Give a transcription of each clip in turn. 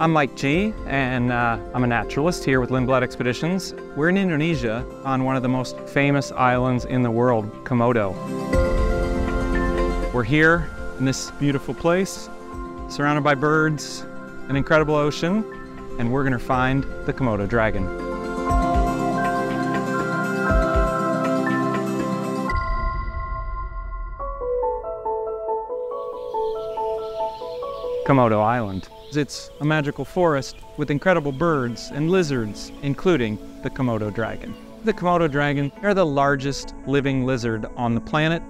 I'm Mike G, and uh, I'm a naturalist here with Lindblad Expeditions. We're in Indonesia on one of the most famous islands in the world, Komodo. We're here in this beautiful place, surrounded by birds, an incredible ocean, and we're gonna find the Komodo dragon. Komodo Island. It's a magical forest with incredible birds and lizards, including the Komodo dragon. The Komodo dragon are the largest living lizard on the planet.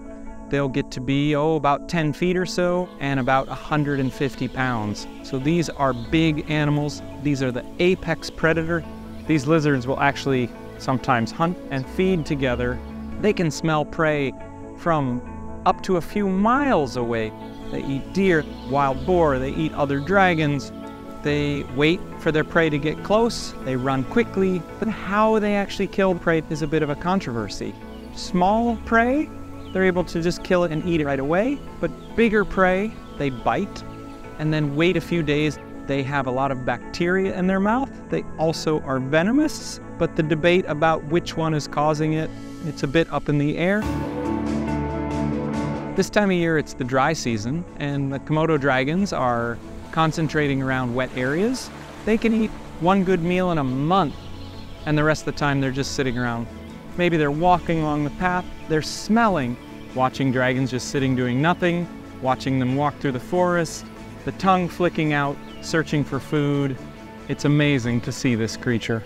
They'll get to be, oh, about 10 feet or so and about 150 pounds. So these are big animals. These are the apex predator. These lizards will actually sometimes hunt and feed together. They can smell prey from up to a few miles away. They eat deer, wild boar, they eat other dragons. They wait for their prey to get close, they run quickly, but how they actually kill prey is a bit of a controversy. Small prey, they're able to just kill it and eat it right away, but bigger prey, they bite and then wait a few days. They have a lot of bacteria in their mouth. They also are venomous, but the debate about which one is causing it, it's a bit up in the air. This time of year, it's the dry season, and the Komodo dragons are concentrating around wet areas. They can eat one good meal in a month, and the rest of the time they're just sitting around. Maybe they're walking along the path, they're smelling, watching dragons just sitting doing nothing, watching them walk through the forest, the tongue flicking out, searching for food. It's amazing to see this creature.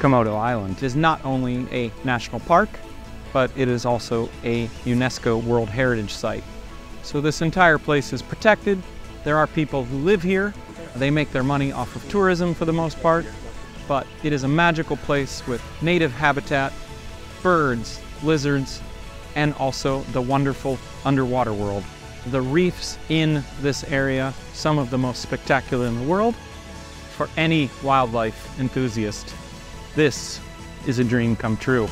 Komodo Island is not only a national park, but it is also a UNESCO World Heritage Site. So this entire place is protected. There are people who live here. They make their money off of tourism for the most part, but it is a magical place with native habitat, birds, lizards, and also the wonderful underwater world. The reefs in this area, some of the most spectacular in the world. For any wildlife enthusiast, this is a dream come true.